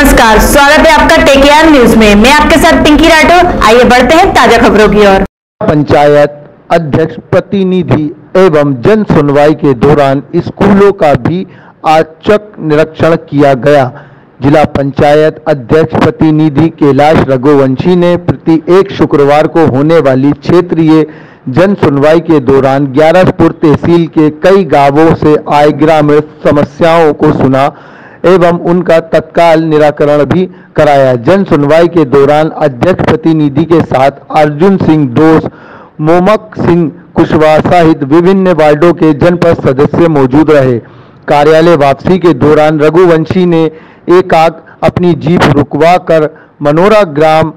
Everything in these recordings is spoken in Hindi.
नमस्कार, स्वागत है आपका टेकेआर न्यूज़ में। मैं आपके साथ पिंकी राठौर। आइए बढ़ते हैं ताज़ा खबरों की ओर। पंचायत अध्यक्ष प्रतिनिधि एवं जन सुनवाई के दौरान स्कूलों का भी आचक निरीक्षण किया गया। जिला पंचायत अध्यक्ष प्रतिनिधि कैलाश रघुवंशी ने प्रति एक शुक्रवार को होने वाली क्षेत्रीय जन सुनवाई के दौरान ग्यारसपुर तहसील के कई गाँवों से आए ग्रामीण समस्याओं को सुना। एवं उनका तत्काल निराकरण भी कराया। जन सुनवाई के दौरान अध्यक्ष प्रतिनिधि के साथ अर्जुन सिंह दोष, मोमक सिंह कुशवाहा सहित विभिन्न वार्डों के जनपद सदस्य मौजूद रहे। कार्यालय वापसी के दौरान रघुवंशी ने एकाक अपनी जीप रुकवा कर मनोरा ग्राम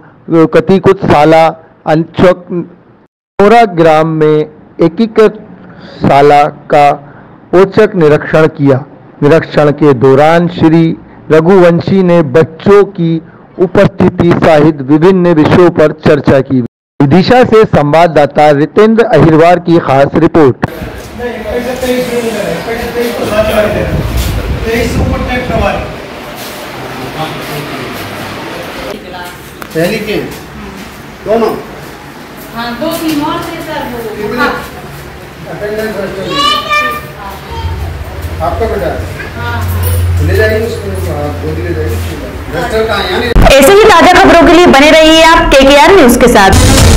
कतिकुत साला मनोरा ग्राम में एकीकृत शाला का औचक निरीक्षण किया। निरीक्षण के दौरान श्री रघुवंशी ने बच्चों की उपस्थिति सहित विभिन्न विषयों पर चर्चा की। विदिशा से संवाददाता रितेंद्र अहिरवार की खास रिपोर्ट। पहली के? दोनों? हाँ दो तीन और थे सर वो। हाँ। अटेंडेंस आपका बेटा? हाँ। हाँ ले जाएँगे उसको हाँ, गोदी ले जाएँगे ऐसे ही ताज़ा खबरों के लिए बने रहिए आप के के न्यूज़ के साथ।